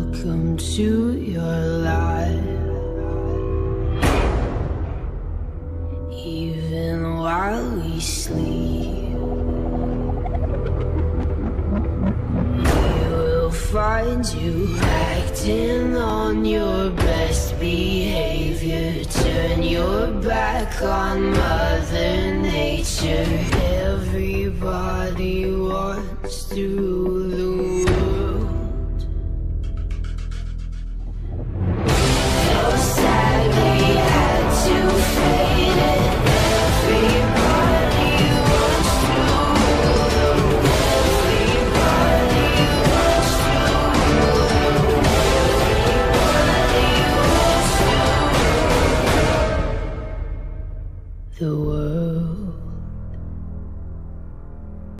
Welcome to your life. Even while we sleep, we will find you acting on your best behavior. Turn your back on Mother Nature. Everybody wants to the world.